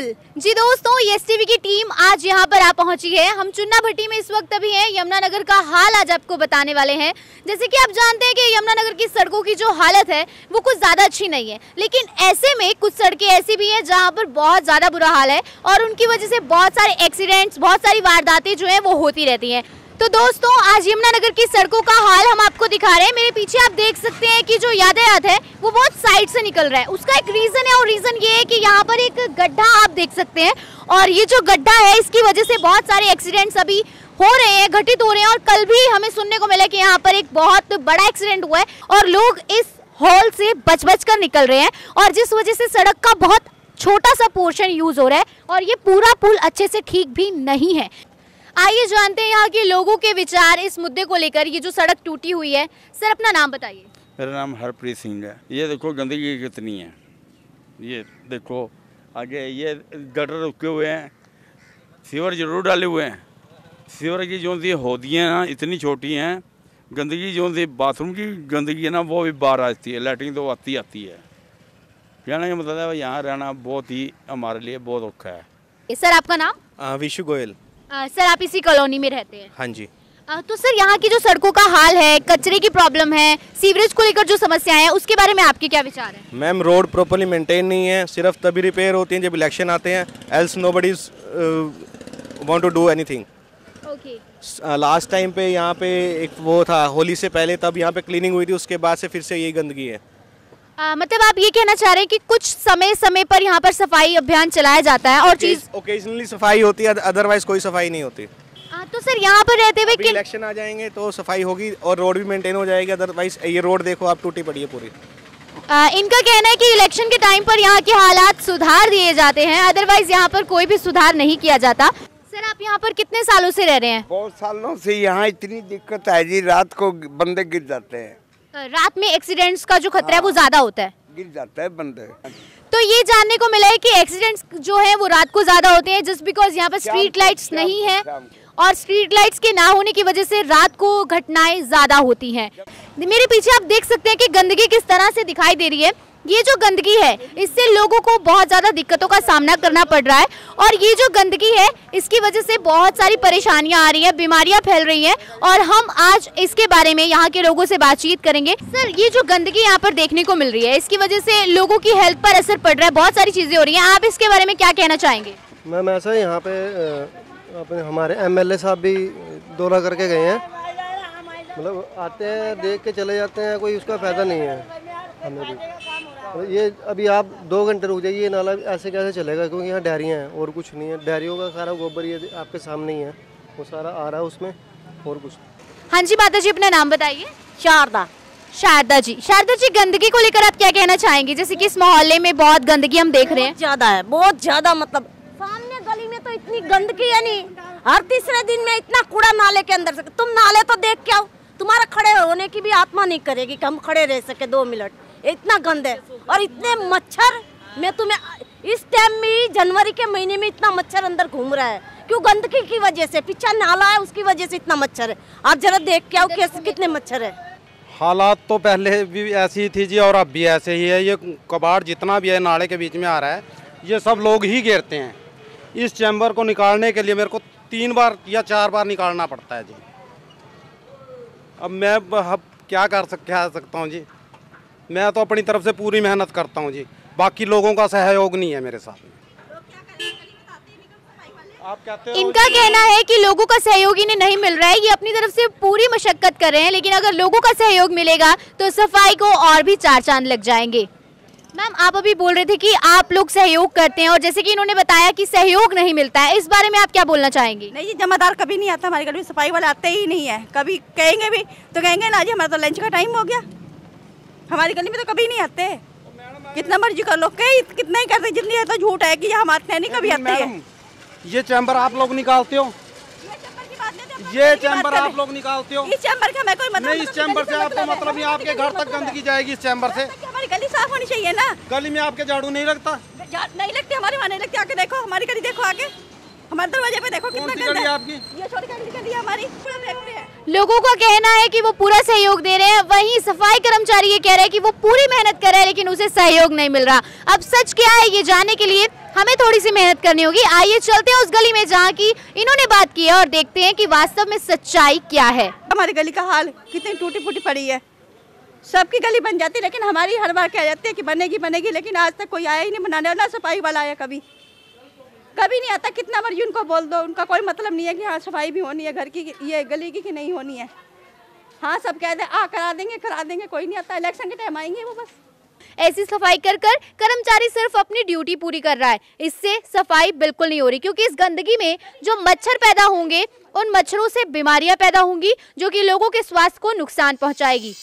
पुल जी दोस्तों टीवी की टीम आज यहाँ पर आ पहुँची है। हम चुन्ना भट्टी में इस वक्त अभी हैं। यमुनानगर का हाल आज आपको बताने वाले हैं। जैसे कि आप जानते हैं कि यमुनानगर की सड़कों की जो हालत है, वो कुछ ज़्यादा अच्छी नहीं है। लेकिन ऐसे में कुछ सड़कें ऐसी भी हैं जहाँ पर बहुत ज़्यादा बुरा हाल है और उनकी वजह से बहुत सारे एक्सीडेंट्स बहुत सारी वारदातें जो है, वो होती रहती हैं। तो दोस्तों, आज यमुनानगर की सड़कों का हाल हम आपको दिखा रहे हैं। मेरे पीछे आप देख सकते हैं कि जो यातायात है, वो बहुत साइड से निकल रहा है। उसका एक रीजन है और रीजन ये है कि यहाँ पर एक गड्ढा आप देख सकते हैं। और ये जो गड्ढा है, इसकी वजह से बहुत सारे एक्सीडेंट्स अभी हो रहे हैं, घटित हो रहे हैं। और कल भी हमें सुनने को मिला कि यहाँ पर एक बहुत बड़ा एक्सीडेंट हुआ है और लोग इस हॉल से बच बच कर निकल रहे हैं। और जिस वजह से सड़क का बहुत छोटा सा पोर्शन यूज़ हो रहा है और ये पूरा पुल अच्छे से ठीक भी नहीं है। आइए जानते हैं यहाँ के लोगों के विचार इस मुद्दे को लेकर ये जो सड़क टूटी हुई है। सर अपना नाम बताइए। मेरा नाम हरप्रीत सिंह है। ये देखो गंदगी कितनी है। ये देखो आगे ये गटर रुके हुए हैं। सीवर ज़रूर डाले हुए हैं। सीवर की जो सी होदियाँ ना इतनी छोटी हैं गंदगी जो सी बाथरूम की गंदगी है ना वो भी बाहर आती है। लैट्रिन तो आती आती है। कहने का मतलब है यहाँ रहना बहुत ही हमारे लिए बहुत औखा है। सर आपका नाम? विशु गोयल। अ, सर आप इसी कॉलोनी में रहते हैं। हाँ जी। अ, तो सर यहाँ की जो सड़कों का हाल है कचरे की प्रॉब्लम है सीवरेज को लेकर जो समस्याएँ हैं उसके बारे में आपके क्या विचार है? मैम रोड प्रॉपरली मेंटेन नहीं है सिर्फ़ तभी रिपेयर होती हैं जब इलेक्शन आते हैं else nobody want to do anything okay last time पे यहाँ पे एक वो था होली से पहले तब यहाँ पे क्लीनिंग हुई थी उसके बाद से फिर से यही गंदगी है। मतलब आप ये कहना चाह रहे हैं कि कुछ समय समय पर यहाँ पर सफ़ाई अभियान चलाया जाता है और चीज़ ओकेजनली सफ़ाई होती है अदरवाइज़ कोई सफ़ाई नहीं होती। अ, तो सर यहाँ पर रहते हुए इलेक्शन आ जाएँगे तो सफ़ाई होगी और रोड भी मेंटेन हो जाएगी अदरवाइज़ ये रोड देखो आप टूटी पड़ी है पूरी। आ, इनका कहना है कि इलेक्शन के टाइम पर यहाँ के हालात सुधार दिए जाते हैं अदरवाइज़ यहाँ पर कोई भी सुधार नहीं किया जाता। सर आप यहाँ पर कितने सालों से रह रहे हैं? बहुत सालों से यहाँ इतनी दिक्कत है जी रात को बंदे गिर जाते हैं। रात में एक्सीडेंट्स का जो खतरा है वो ज़्यादा होता है। गिर जाता है बंदे। तो ये जानने को मिला है कि एक्सीडेंट्स जो है वो रात को ज़्यादा होते हैं जस्ट बिकॉज़ यहाँ पर स्ट्रीट लाइट्स नहीं है और स्ट्रीट लाइट्स के ना होने की वजह से रात को घटनाएँ ज़्यादा होती हैं। मेरे पीछे आप देख सकते हैं कि गंदगी किस तरह से दिखाई दे रही है। ये जो गंदगी है, इससे लोगों को बहुत ज़्यादा दिक्कतों का सामना करना पड़ रहा है और ये जो गंदगी है, इसकी वजह से बहुत सारी परेशानियाँ आ रही हैं, बीमारियाँ फैल रही हैं और हम आज इसके बारे में यहाँ के लोगों से बातचीत करेंगे। सर, ये जो गंदगी यहाँ पर देखने को मिल रही है, इसकी वजह से लोगों की हेल्थ पर असर पड़ रहा है, बहुत सारी चीज़ें हो रही हैं, आप इसके बारे में क्या कहना चाहेंगे? मैम, ऐसा यहाँ पे अपने हमारे एमएलए साहब भी दौरा करके गए हैं। मतलब आते हैं, देख के चले जाते हैं, कोई उसका फ़ायदा नहीं है। हमें भी ये अभी आप दो घंटे रुक जाइए ये नाला ऐसे कैसे चलेगा क्योंकि यहाँ डायरियाँ हैं और कुछ नहीं है। डायरियों का सारा गोबर ये आपके सामने ही है वो सारा आ रहा है उसमें और कुछ। हाँ जी माता जी अपना नाम बताइए। शारदा। शारदा जी। शारदा जी गंदगी को लेकर आप क्या कहना चाहेंगे? जैसे कि इस मोहल्ले में बहुत गंदगी हम देख रहे हैं। ज़्यादा है बहुत ज़्यादा मतलब। सामने गली में तो इतनी गंदगी है नहीं। हर तीसरे दिन में इतना कूड़ा नाले के अंदर से तुम नाले तो देख के आओ। तुम्हारा खड़े होने की भी आत्मा नहीं करेगी कि हम खड़े रह सके दो मिनट। इतना गंद है। और इतने मच्छर, मैं तुम्हें, इस टाइम में जनवरी के महीने में इतना मच्छर अंदर घूम रहा है। क्यों गंदगी की वजह से? पीछा नाला है, उसकी वजह से इतना मच्छर है। आप जरा देख के आओ कैसे कितने मच्छर है। हालात तो पहले भी ऐसी थी जी, और अब भी ऐसे ही है। ये कबाड़ जितना भी है, नाले के बीच में आ रहा है, ये सब लोग ही घेरते हैं। इस चैम्बर को निकालने के लिए मेरे को तीन बार या चार बार निकालना पड़ता है जी। अब मैं, अब क्या कर सक, क्या सकता हूँ जी? मैं तो अपनी तरफ़ से पूरी मेहनत करता हूँ जी। बाकी लोगों का सहयोग नहीं है मेरे साथ में। आप कहते इनका कहना है कि लोगों का सहयोग इन्हें नहीं मिल रहा है ये अपनी तरफ़ से पूरी मशक्कत कर रहे हैं लेकिन अगर लोगों का सहयोग मिलेगा तो सफ़ाई को और भी चार चाँद लग जाएँगे। मैम आप अभी बोल रहे थे कि आप लोग सहयोग करते हैं और जैसे कि इन्होंने बताया कि सहयोग नहीं मिलता है इस बारे में आप क्या बोलना चाहेंगे? नहीं जी जमादार कभी नहीं आता हमारे घर में सफ़ाई वाले आते ही नहीं है। कभी कहेंगे भी तो कहेंगे ना जी हमारा तो लंच का टाइम हो गया। हमारी गली में तो कभी नहीं आते। कितना मर्ज़ी कर लो। कई कितना ही करते जितनी है तो झूठ है कि ये हम आते हैं नहीं कभी आते हैं। ये चैम्बर आप लोग निकालते हो। ये चैम्बर आप लोग निकालते हो। इस चैम्बर का मैं कोई मतलब नहीं इस चैम्बर से आपको मतलब नहीं आपके घर तक गंदगी जाएगी इस चैम्बर से। हमारी गली साफ़ होनी चाहिए ना। गली में आपके झाड़ू नहीं लगता? नहीं लगती हमारे वहाँ नहीं लगती। आके देखो हमारी गली देखो आगे। हमारे दरवाजे पे देखो कितना गंदा है। आपकी? ये छोटी गली गली हमारी। लोगों का कहना है कि वो पूरा सहयोग दे रहे हैं। वहीं सफ़ाई कर्मचारी ये कह रहे हैं कि वो पूरी मेहनत कर रहे हैं, लेकिन उसे सहयोग नहीं मिल रहा। अब सच क्या है, ये जानने के लिए हमें थोड़ी सी मेहनत करनी होगी। आइए चलते हैं उस गली में जहाँ की इन्होंने बात की है और देखते हैं कि वास्तव में सच्चाई क्या है। हमारी गली का हाल कितनी टूटी फूटी पड़ी है। सबकी गली बन जाती है लेकिन हमारी हर बार कह जाती है कि बनेगी बनेगी, लेकिन आज तक कोई आया ही नहीं बनाने वाला सफ़ाई वाला आया कभी। कभी नहीं आता कितना मर्ज़ी उनको बोल दो, उनका कोई मतलब नहीं है कि हाँ सफ़ाई भी होनी है, घर की ये गली की कि नहीं होनी है। हाँ सब कह दे आ करा देंगे करा देंगे, कोई नहीं आता इलेक्शन के टाइम आएँगे वो बस। ऐसी सफ़ाई कर कर कर्मचारी सिर्फ़ अपनी ड्यूटी पूरी कर रहा है। इससे सफ़ाई बिल्कुल नहीं हो रही, क्योंकि इस गंदगी में जो मच्छर पैदा होंगे, उन मच्छरों से बीमारियाँ पैदा होंगी, जो कि लोगों के स्वास्थ्य को नुकसान पहुंचाएगी।